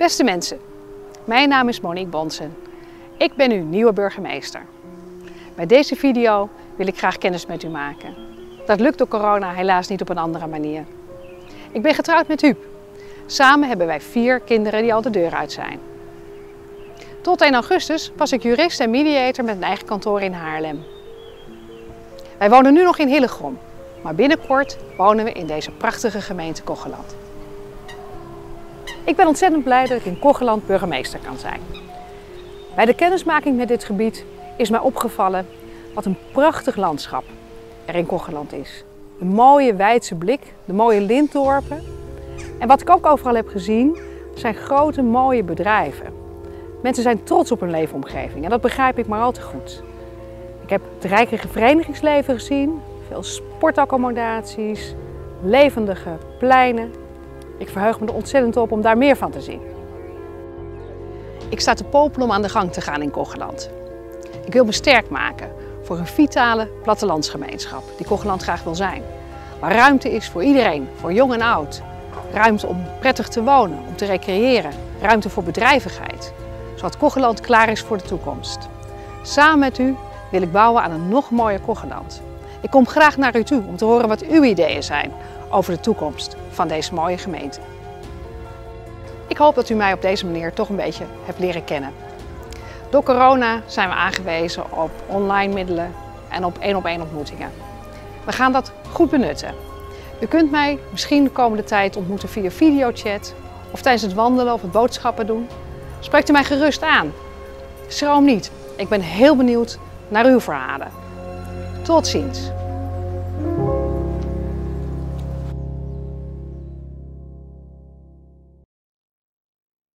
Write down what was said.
Beste mensen, mijn naam is Monique Bonsen. Ik ben uw nieuwe burgemeester. Bij deze video wil ik graag kennis met u maken. Dat lukt door corona helaas niet op een andere manier. Ik ben getrouwd met Huub. Samen hebben wij vier kinderen die al de deur uit zijn. Tot 1 augustus was ik jurist en mediator met een eigen kantoor in Haarlem. Wij wonen nu nog in Hillegom, maar binnenkort wonen we in deze prachtige gemeente Kocheland. Ik ben ontzettend blij dat ik in Kocheland burgemeester kan zijn. Bij de kennismaking met dit gebied is mij opgevallen wat een prachtig landschap er in Kocheland is. Een mooie wijdse blik, de mooie lintdorpen. En wat ik ook overal heb gezien, zijn grote mooie bedrijven. Mensen zijn trots op hun leefomgeving en dat begrijp ik maar al te goed. Ik heb het rijke verenigingsleven gezien, veel sportaccommodaties, levendige pleinen. Ik verheug me er ontzettend op om daar meer van te zien. Ik sta te popelen om aan de gang te gaan in Kogeland. Ik wil me sterk maken voor een vitale plattelandsgemeenschap die Kogeland graag wil zijn. Waar ruimte is voor iedereen, voor jong en oud. Ruimte om prettig te wonen, om te recreëren. Ruimte voor bedrijvigheid. Zodat Kogeland klaar is voor de toekomst. Samen met u wil ik bouwen aan een nog mooier Kogeland. Ik kom graag naar u toe om te horen wat uw ideeën zijn over de toekomst van deze mooie gemeente. Ik hoop dat u mij op deze manier toch een beetje hebt leren kennen. Door corona zijn we aangewezen op online middelen en op één op één ontmoetingen. We gaan dat goed benutten. U kunt mij misschien de komende tijd ontmoeten via videochat of tijdens het wandelen of het boodschappen doen. Spreekt u mij gerust aan. Schroom niet. Ik ben heel benieuwd naar uw verhalen. Tot ziens.